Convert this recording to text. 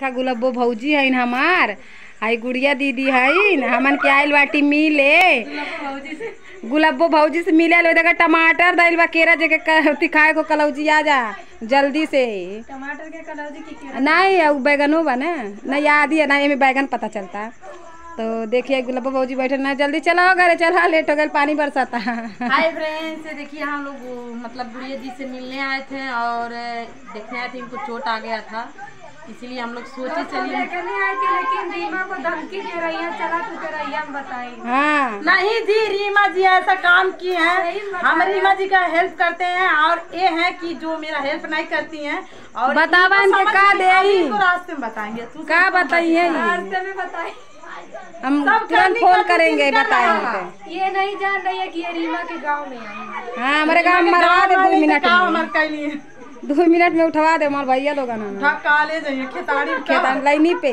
का गुलाबो भौजी है हमार। आई गुड़िया दीदी है हमन के आइल बाटी मिले। गुलाबो भौजी से मिले लो देखा टमाटर दाइल बा केरा जगह खाए को कलौजी आ जा जल्दी से। टमाटर के कलौजी की नहीं बैगनो बा ना। नहीं याद ही है ना एमे बैगन पता चलता। तो देखिए गुलाबो भौजी बैठे ना जल्दी चलाओ घरे चला लेट हो गए पानी बरसाता। हाय फ्रेंड्स देखिए हम लोग मतलब गुड़िया जी से मिलने आए थे और देखने आए थे इनको चोट आ गया था। इसीलिए हम लोग सोचे चलिए। देखने लेकिन रीमा को धमकी दे रही है चला तू तेरा ये हम बताई हाँ। नहीं जी रीमा जी ऐसा काम की हैं। हम रीमा जी का हेल्प करते हैं और ये है कि जो मेरा हेल्प नहीं करती हैं और बतावा इनको का में- दे रास्ते में बताएँगे। तू का बताइए रास्ते में बताई। हम सब तुरंत फ़ोन करेंगे बताएँगे तो। ये नहीं जान रही है कि ये रीमा के गाँव में आई हाँ। हमारे गाँव मरवा दे दो मिनट दो मिनट में उठवा दे हमारे भैया लोग ना कॉलेज है खेताड़ी लाइनी पे।